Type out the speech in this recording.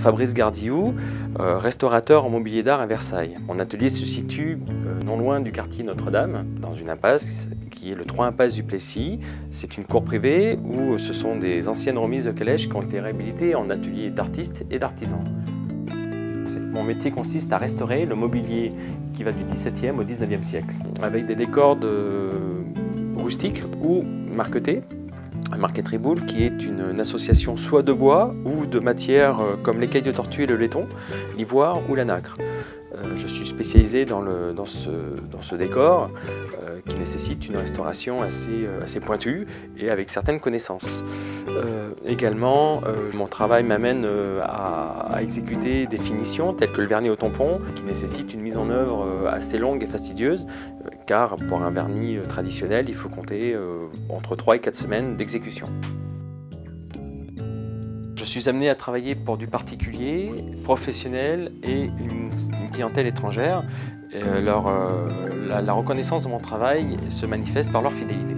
Fabrice Gardiou, euh, restaurateur en mobilier d'art à Versailles. Mon atelier se situe euh, non loin du quartier Notre-Dame, dans une impasse qui est le 3 impasse du Plessis. C'est une cour privée où ce sont des anciennes remises de calèche qui ont été réhabilitées en atelier d'artistes et d'artisans. Mon métier consiste à restaurer le mobilier qui va du XVIIe au XIXe siècle, avec des décors de rustiques ou marquetés, Marqueterie Boule, qui est une, association soit de bois ou de matières euh, comme l'écaille de tortue et le laiton, l'ivoire ou la nacre. Euh, je suis spécialisé dans, ce, décor euh, qui nécessite une restauration assez, assez, pointue et avec certaines connaissances. également, mon travail m'amène à, à, exécuter des finitions telles que le vernis au tampon qui nécessite une mise en œuvre assez longue et fastidieuse car pour un vernis traditionnel, il faut compter entre 3 et 4 semaines d'exécution. Je suis amené à travailler pour du particulier, professionnel et une, clientèle étrangère. Euh, la reconnaissance de mon travail se manifeste par leur fidélité.